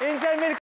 Enzel Melih